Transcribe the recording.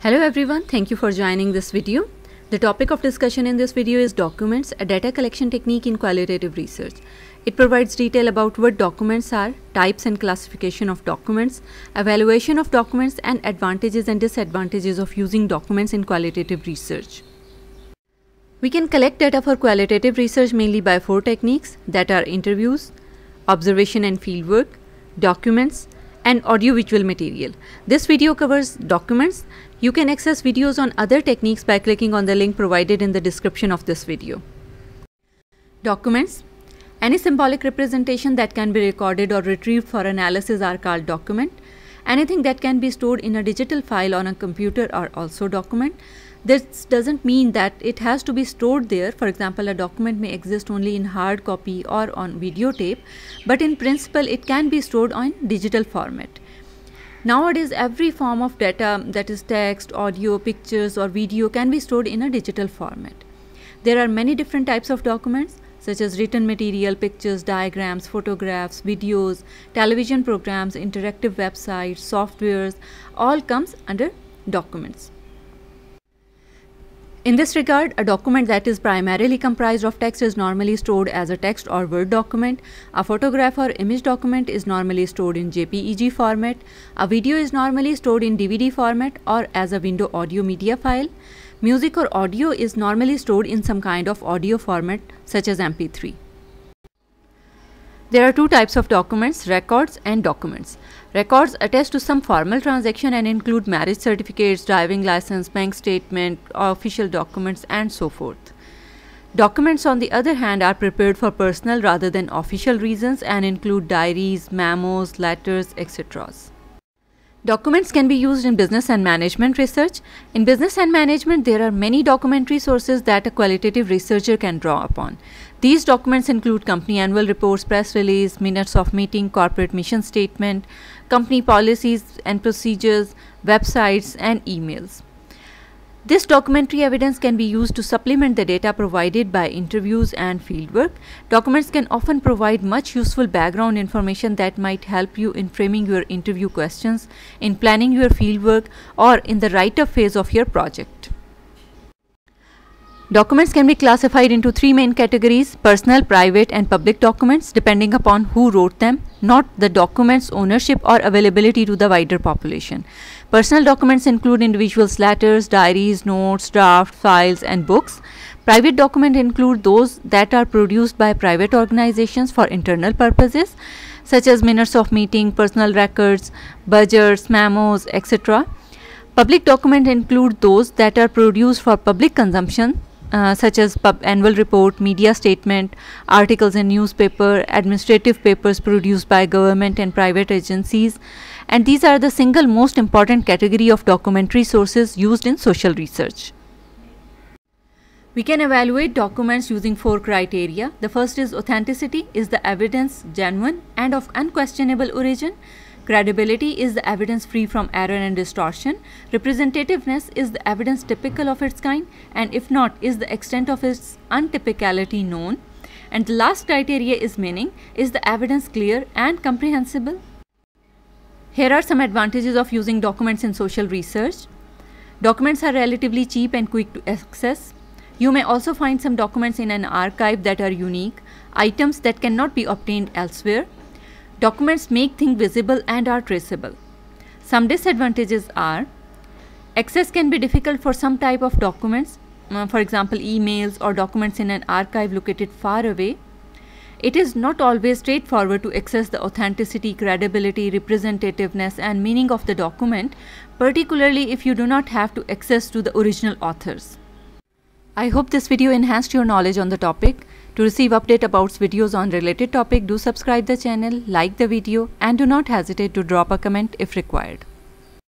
Hello everyone, thank you for joining this video. The topic of discussion in this video is documents, a data collection technique in qualitative research. It provides detail about what documents are, types and classification of documents, evaluation of documents and advantages and disadvantages of using documents in qualitative research. We can collect data for qualitative research mainly by four techniques that are interviews, observation and fieldwork, documents, and audiovisual material. This video covers documents. You can access videos on other techniques by clicking on the link provided in the description of this video. Documents. Any symbolic representation that can be recorded or retrieved for analysis are called document. Anything that can be stored in a digital file on a computer are also document. This doesn't mean that it has to be stored there. For example, a document may exist only in hard copy or on videotape, but in principle, it can be stored on digital format. Nowadays, every form of data that is text, audio, pictures, or video can be stored in a digital format. There are many different types of documents such as written material, pictures, diagrams, photographs, videos, television programs, interactive websites, softwares, all comes under documents. In this regard, a document that is primarily comprised of text is normally stored as a text or Word document. A photograph or image document is normally stored in JPEG format. A video is normally stored in DVD format or as a window audio media file. Music or audio is normally stored in some kind of audio format such as MP3. There are two types of documents, records and documents. Records attest to some formal transaction and include marriage certificates, driving license, bank statement, official documents and so forth. Documents on the other hand are prepared for personal rather than official reasons and include diaries, memos, letters, etc. Documents can be used in business and management research. In business and management, there are many documentary sources that a qualitative researcher can draw upon. These documents include company annual reports, press release, minutes of meeting, corporate mission statement, company policies and procedures, websites, and emails. This documentary evidence can be used to supplement the data provided by interviews and fieldwork. Documents can often provide much useful background information that might help you in framing your interview questions, in planning your fieldwork, or in the write-up phase of your project. Documents can be classified into three main categories personal, private, and public documents depending upon who wrote them, not the document's ownership or availability to the wider population. Personal documents include individuals' letters, diaries, notes, drafts, files, and books. Private documents include those that are produced by private organizations for internal purposes, such as minutes of meeting, personal records, budgets, memos, etc. Public documents include those that are produced for public consumption, uh, such as annual report, media statement, articles in newspaper, administrative papers produced by government and private agencies, and these are the single most important category of documentary sources used in social research. We can evaluate documents using four criteria. The first is authenticity. Is the evidence genuine and of unquestionable origin? Credibility is the evidence free from error and distortion. Representativeness is the evidence typical of its kind and if not, is the extent of its untypicality known. And the last criteria is meaning. Is the evidence clear and comprehensible? Here are some advantages of using documents in social research. Documents are relatively cheap and quick to access. You may also find some documents in an archive that are unique, items that cannot be obtained elsewhere. Documents make things visible and are traceable. Some disadvantages are access can be difficult for some type of documents, uh, for example emails or documents in an archive located far away. It is not always straightforward to access the authenticity, credibility, representativeness and meaning of the document, particularly if you do not have to access to the original authors. I hope this video enhanced your knowledge on the topic. To receive update about videos on related topic, do subscribe the channel, like the video and do not hesitate to drop a comment if required.